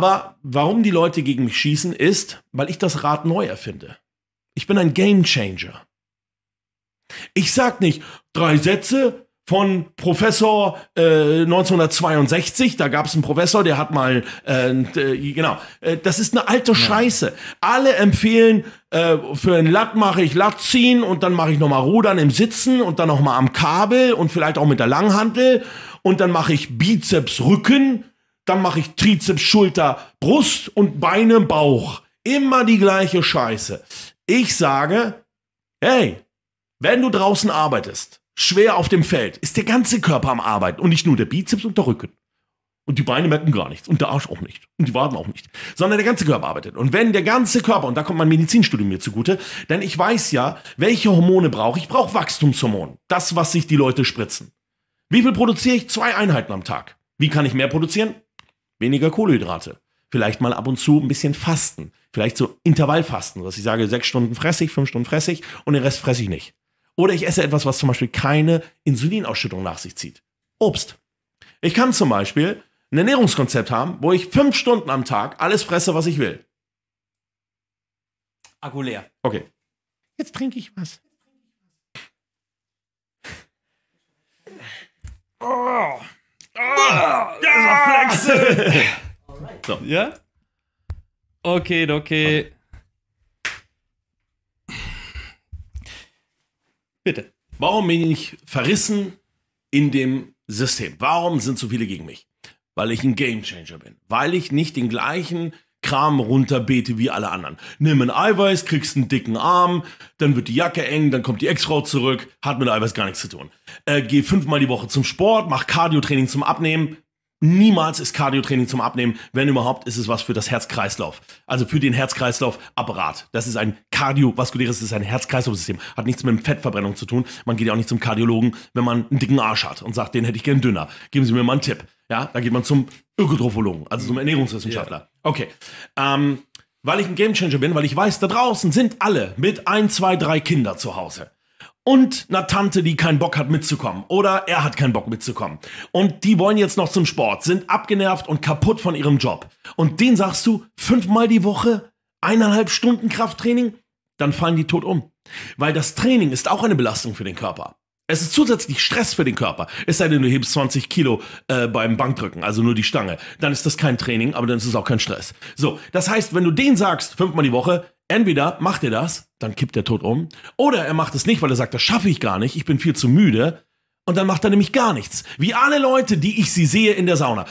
Aber warum die Leute gegen mich schießen, ist, weil ich das Rad neu erfinde. Ich bin ein Game Changer. Ich sag nicht drei Sätze von Professor äh, 1962. Da gab es einen Professor, der hat mal äh, äh, genau. Äh, das ist eine alte Scheiße. Alle empfehlen äh, für ein Latt mache ich Latt ziehen und dann mache ich noch mal Rudern im Sitzen und dann noch mal am Kabel und vielleicht auch mit der Langhantel und dann mache ich Bizeps Rücken, dann mache ich Trizeps Schulter Brust und Beine Bauch. Immer die gleiche Scheiße. Ich sage, hey, wenn du draußen arbeitest, schwer auf dem Feld, ist der ganze Körper am Arbeiten und nicht nur der Bizeps und der Rücken. Und die Beine merken gar nichts und der Arsch auch nicht und die Waden auch nicht, sondern der ganze Körper arbeitet. Und wenn der ganze Körper, und da kommt mein Medizinstudium mir zugute, denn ich weiß ja, welche Hormone brauche ich. Ich brauche Wachstumshormone, das, was sich die Leute spritzen. Wie viel produziere ich? Zwei Einheiten am Tag. Wie kann ich mehr produzieren? Weniger Kohlenhydrate. Vielleicht mal ab und zu ein bisschen fasten. Vielleicht so Intervallfasten, dass ich sage, sechs Stunden fresse ich, fünf Stunden fresse ich und den Rest fresse ich nicht. Oder ich esse etwas, was zum Beispiel keine Insulinausschüttung nach sich zieht. Obst. Ich kann zum Beispiel ein Ernährungskonzept haben, wo ich fünf Stunden am Tag alles fresse, was ich will. Akku leer. Okay. Jetzt trinke ich was. Oh. Oh. So. Ja? Okay, okay. Bitte. Warum bin ich verrissen in dem System? Warum sind so viele gegen mich? Weil ich ein Gamechanger bin. Weil ich nicht den gleichen Kram runterbete wie alle anderen. Nimm ein Eiweiß, kriegst einen dicken Arm, dann wird die Jacke eng, dann kommt die Ex-Frau zurück, hat mit Eiweiß gar nichts zu tun. Äh, geh fünfmal die Woche zum Sport, mach Cardio-Training zum Abnehmen, Niemals ist Cardiotraining zum Abnehmen. Wenn überhaupt, ist es was für das Herz-Kreislauf. Also für den Herz-Kreislauf-Apparat. Das ist ein kardiovaskuläres, das ist ein Herz-Kreislauf-System. Hat nichts mit Fettverbrennung zu tun. Man geht ja auch nicht zum Kardiologen, wenn man einen dicken Arsch hat und sagt, den hätte ich gern dünner. Geben Sie mir mal einen Tipp. Ja, da geht man zum Ökotrophologen, also zum Ernährungswissenschaftler. Okay. Ähm, weil ich ein Gamechanger bin, weil ich weiß, da draußen sind alle mit ein, zwei, drei Kinder zu Hause und einer Tante, die keinen Bock hat mitzukommen. Oder er hat keinen Bock mitzukommen. Und die wollen jetzt noch zum Sport, sind abgenervt und kaputt von ihrem Job. Und den sagst du fünfmal die Woche, eineinhalb Stunden Krafttraining, dann fallen die tot um. Weil das Training ist auch eine Belastung für den Körper. Es ist zusätzlich Stress für den Körper. Es sei denn, du hebst 20 Kilo äh, beim Bankdrücken, also nur die Stange. Dann ist das kein Training, aber dann ist es auch kein Stress. So, das heißt, wenn du den sagst, fünfmal die Woche, entweder macht er das, dann kippt er tot um, oder er macht es nicht, weil er sagt, das schaffe ich gar nicht, ich bin viel zu müde. Und dann macht er nämlich gar nichts. Wie alle Leute, die ich sie sehe in der Sauna.